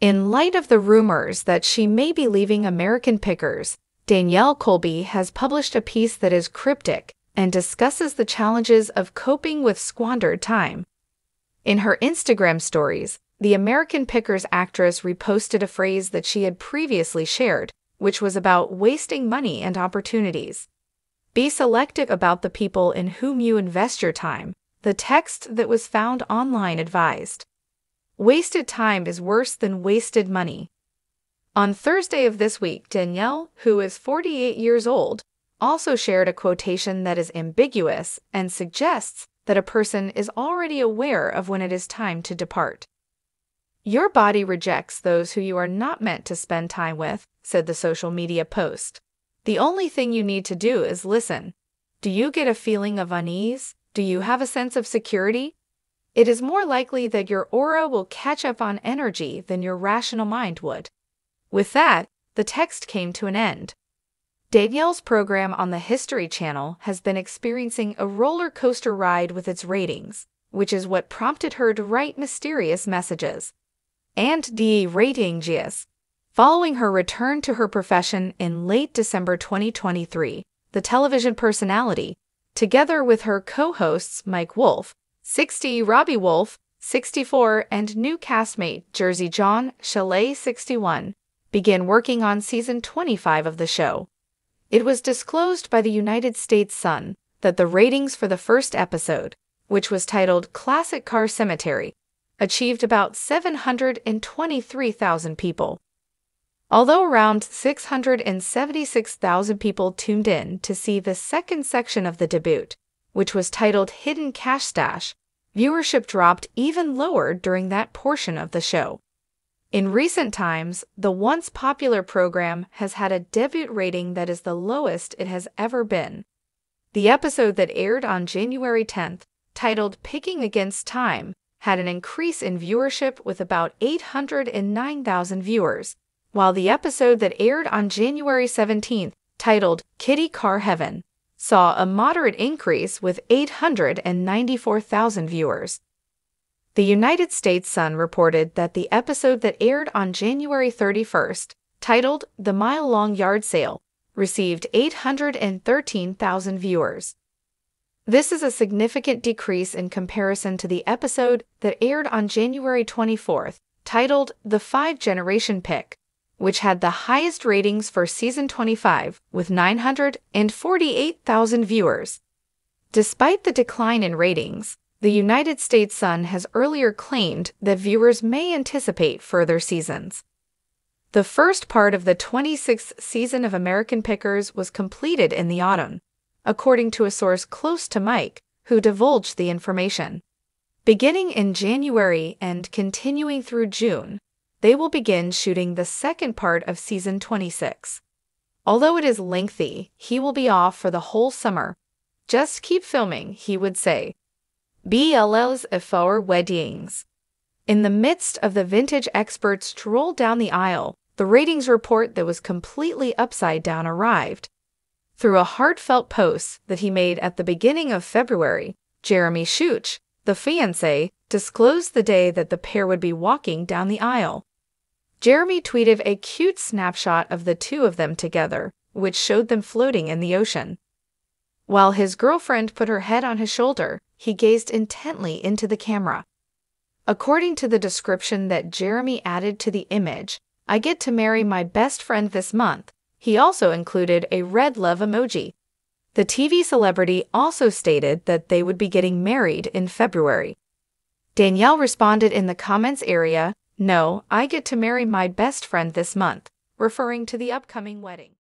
In light of the rumors that she may be leaving American Pickers, Danielle Colby has published a piece that is cryptic and discusses the challenges of coping with squandered time. In her Instagram stories, the American Pickers actress reposted a phrase that she had previously shared, which was about wasting money and opportunities. Be selective about the people in whom you invest your time, the text that was found online advised. Wasted time is worse than wasted money. On Thursday of this week, Danielle, who is 48 years old, also shared a quotation that is ambiguous and suggests that a person is already aware of when it is time to depart. Your body rejects those who you are not meant to spend time with, said the social media post. The only thing you need to do is listen. Do you get a feeling of unease? Do you have a sense of security? It is more likely that your aura will catch up on energy than your rational mind would. With that, the text came to an end. Danielle's program on the History Channel has been experiencing a roller coaster ride with its ratings, which is what prompted her to write mysterious messages. And the ratings. Following her return to her profession in late December 2023, the television personality, together with her co hosts Mike Wolfe, 60 Robbie Wolfe, 64, and new castmate Jersey Jon Szalay 61 began working on season 25 of the show. It was disclosed by the United States Sun that the ratings for the first episode, which was titled Classic Car Cemetery, achieved about 723,000 people. Although around 676,000 people tuned in to see the second section of the debut, which was titled Hidden Cash Stash, viewership dropped even lower during that portion of the show. In recent times, the once popular program has had a debut rating that is the lowest it has ever been. The episode that aired on January 10th, titled Picking Against Time, had an increase in viewership with about 809,000 viewers, while the episode that aired on January 17th, titled Kiddie Car Heaven, saw a moderate increase with 894,000 viewers. The United States Sun reported that the episode that aired on January 31st, titled The Mile Long Yard Sale, received 813,000 viewers. This is a significant decrease in comparison to the episode that aired on January 24th, titled The Five Generation Pick, which had the highest ratings for season 25 with 948,000 viewers. Despite the decline in ratings, the United States Sun has earlier claimed that viewers may anticipate further seasons. The first part of the 26th season of American Pickers was completed in the autumn, according to a source close to Mike, who divulged the information. Beginning in January and continuing through June, they will begin shooting the second part of season 26. Although it is lengthy, he will be off for the whole summer. Just keep filming, he would say. BLL's for weddings. In the midst of the vintage experts stroll down the aisle, the ratings report that was completely upside down arrived. Through a heartfelt post that he made at the beginning of February, Jeremy Scheuch, the fiancé, disclosed the day that the pair would be walking down the aisle. Jeremy tweeted a cute snapshot of the two of them together, which showed them floating in the ocean. While his girlfriend put her head on his shoulder, he gazed intently into the camera. According to the description that Jeremy added to the image, I get to marry my best friend this month. He also included a red love emoji. The TV celebrity also stated that they would be getting married in February. Danielle responded in the comments area, No, I get to marry my best friend this month, referring to the upcoming wedding.